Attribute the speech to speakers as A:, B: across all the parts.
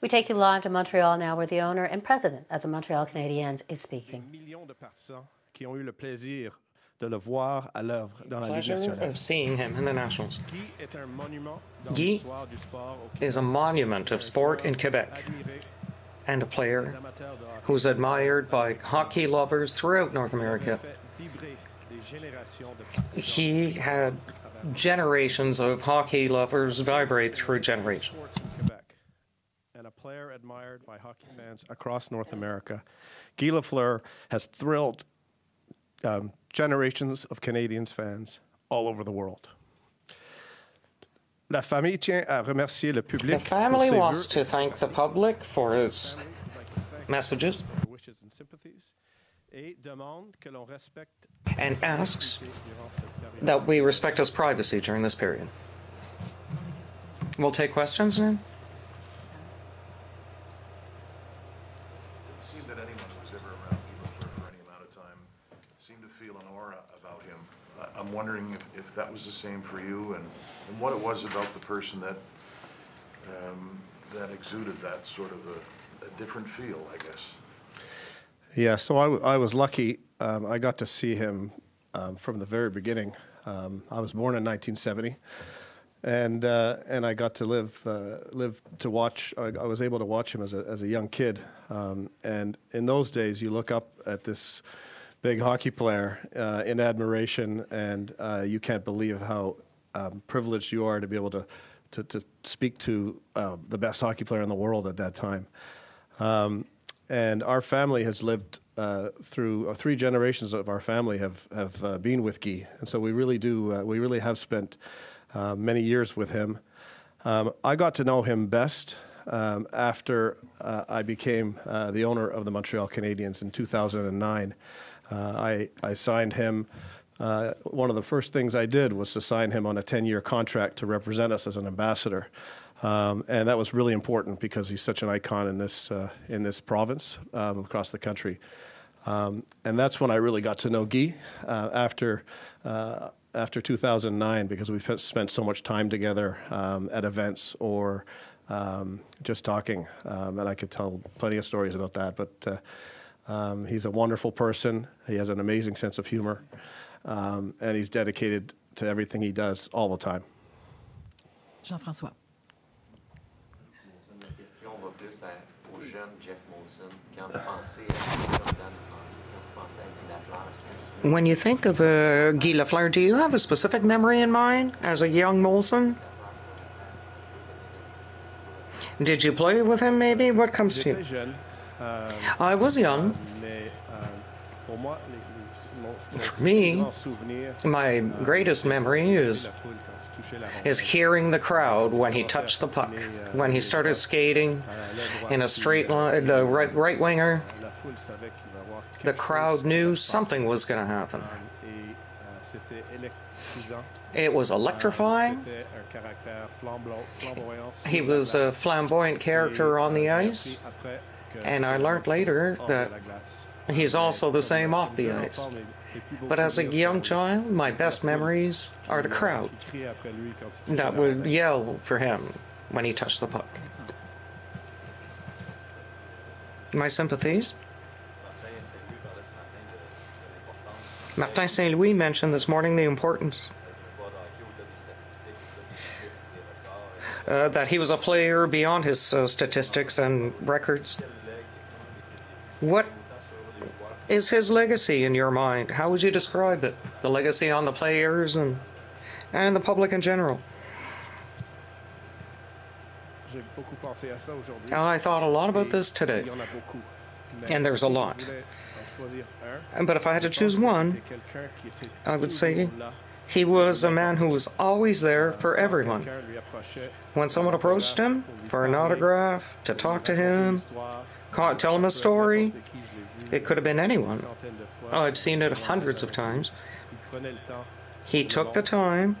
A: We take you live to Montreal now, where the owner and president of the Montreal Canadiens is speaking.
B: Millions de partisans qui ont eu le plaisir de le voir à l'œuvre dans la Ligue
C: pleasure
B: nationale.
C: of seeing him in the Nationals.
B: Guy est un monument dans
C: Guy
B: l'histoire du sport au Québec.
C: is a monument of sport in Quebec and a player
B: amateurs de hockey.
C: who's admired by hockey lovers throughout North America.
B: fait vibrer des générations de partisans.
C: He had generations of hockey lovers vibrate through generations.
B: Sports in Quebec and a player admired by hockey fans across North America. Guy Lafleur has thrilled um, generations of Canadiens fans all over the world. La famille tient à remercier le public
C: The family wants to thank the public for its messages
B: and sympathies et demande que l'on respecte
C: and asks
B: durant cette période.
C: that we respect his privacy during this period. We'll take questions now.
D: It seemed that anyone who was ever around Guy Lafleur for any amount of time seemed to feel an aura about him. I- I'm wondering if, if that was the same for you and, and what it was about the person that, um, that exuded that sort of a, a different feel, I guess.
B: Yeah, so I, was lucky. Um, I got to see him um, from the very beginning. Um, I was born in 1970, and uh, and I got to live uh, live to watch. I, I was able to watch him as a as a young kid. Um, and in those days, you look up at this big hockey player uh, in admiration, and uh, you can't believe how um, privileged you are to be able to to, to speak to uh, the best hockey player in the world at that time. Um, and our family has lived uh, through three generations of our family have have uh, been with Guy, and so we really do uh, we really have spent many years with him. Um, I got to know him best um, after uh, I became uh, the owner of the Montreal Canadiens in 2009. Uh, I I signed him. Uh, one of the first things I did was to sign him on a 10-year contract to represent us as an ambassador. Um, and that was really important because he's such an icon in this uh, in this province um, across the country. Um, and that's when I really got to know Guy uh, after uh, after 2009 because we spent so much time together um, at events or um, just talking. Um, and I could tell plenty of stories about that. But uh, um, he's a wonderful person. He has an amazing sense of humor, um, and he's dedicated to everything he does all the time.
E: Jean-François.
F: Ma question va plus à- au jeune Geoff Molson. Quand vous pensez à Jordan Henry, quand vous pensez à Guy Lafleur, est-ce que
C: When you think of uh, Guy Lafleur, do you have a specific memory in mind as a young Molson? Did you play with him maybe? What comes to you?
B: Euh,
C: I was young.
B: Mais euh, pour moi, les, les, mon, mon
C: For me,
B: plus grand souvenir,
C: My euh, greatest memory is
B: la foule quand il touchait la rondelle.
C: is hearing the crowd when he touched the puck. When he euh, started skating in a straight euh, line, the right right winger,
B: La foule savait qu'il va y avoir
C: the crowd knew
B: va se passer.
C: something was going to happen.
B: Um, euh, électrisant.
C: It was
B: Euh,
C: electrifying.
B: C'était un caractère flamboyant. flamboyant
C: He was a flamboyant character on the
B: euh,
C: ice. And I learned later that. He's also the same off the ice. But as a young child, my best memories are the crowd that would yell for him when he touched the puck. My sympathies. Martin Saint Louis mentioned this morning the importance uh, that he was a player beyond his uh, statistics and records. What is his legacy in your mind? How would you describe it? The legacy on the players and and the public in general.
B: J'ai beaucoup pensé à ça aujourd'hui.
C: I thought a lot about this today.
B: Il y en a beaucoup. Mais
C: And there's a lot.
B: voulais en choisir un,
C: But if I had to choose one,
B: c'était quelqu'un qui était
C: I would say he was a man who was always there for everyone.
B: quelqu'un lui approchait,
C: When someone approached him for an autograph, to talk to him,
B: histoire,
C: ca- tell him a story, it could have been anyone.
B: fois.
C: I've seen it hundreds of times. He took the time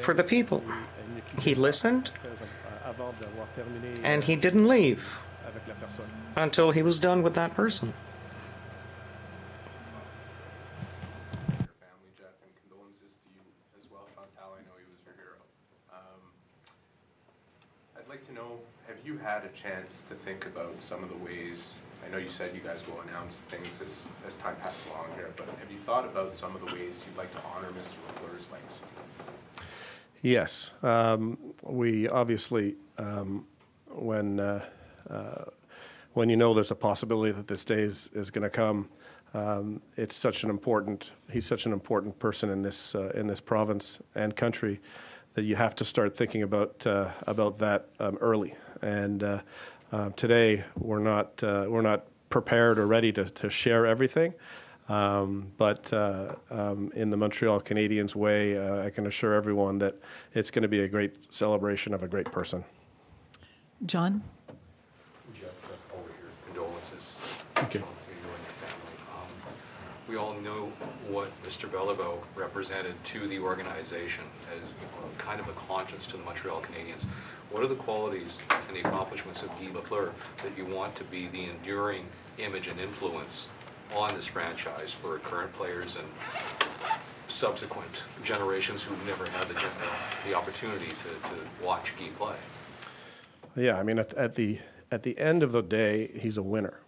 C: for the people. He listened and he didn't leave until he was done with that person.
G: your family, Geoff, and condolences to you as well, Chantal. I know he was your hero. Um, I'd like to know, have you had a chance to think about some of the ways, I know you said you guys will announce things as, as time passes along here, but have you thought about some of the ways you'd like to honor Mr. Lafleur's legacy?
B: Yes, um, we obviously, um, when uh, uh, when you know there's a possibility that this day is, is going to come, um, it's such an important. He's such an important person in this uh, in this province and country that you have to start thinking about uh, about that um, early. And uh, uh, today we're not uh, we're not prepared or ready to, to share everything. Um, but uh, um, in the Montreal Canadiens way, uh, I can assure everyone that it's going to be a great celebration of a great person.
E: John?
H: Geoff, uh, over here, condolences.
B: Thank you.
H: To you and your family. Um, We all know what Mr. Beliveau represented to the organization as kind of a conscience to the Montreal Canadiens. What are the qualities and the accomplishments of Guy Lafleur that you want to be the enduring image and influence on this franchise for current players and subsequent generations who've never had the, the opportunity to, to watch Guy play?
B: Yeah, I mean, at, at the at the end of the day, he's a winner,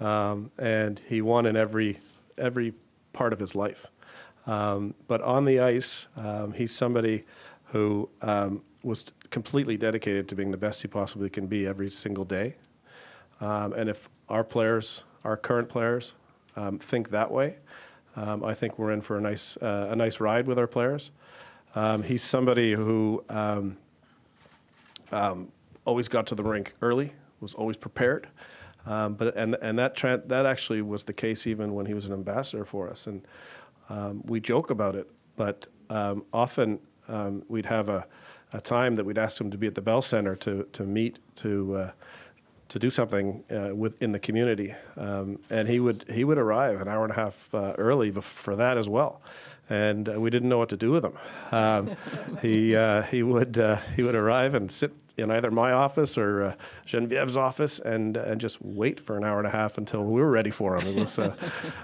B: um, and he won in every every part of his life. Um, but on the ice, um, he's somebody who um, was completely dedicated to being the best he possibly can be every single day. Um, and if our players, our current players, um, think that way, I think we're in for a nice uh, a nice ride with our players. He's somebody who always got to the rink early, was always prepared. Um, but and and that tra- that actually was the case even when he was an ambassador for us, and um, we joke about it. But um, often um, we'd have a, a time that we'd ask him to be at the Bell Center to to meet to uh, to do something uh, with in the community, um, and he would he would arrive an hour and a half uh, early for that as well, and uh, we didn't know what to do with him. Um, he uh, he would uh, he would arrive and sit in either my office or uh, Genevieve's office and and just wait for an hour and a half until we were ready for him. It was uh,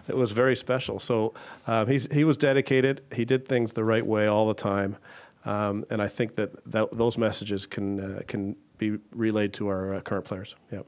B: it was very special. So um, he's he was dedicated. He did things the right way all the time, um, and I think that, that those messages can uh, can be relayed to our uh, current players. Yep.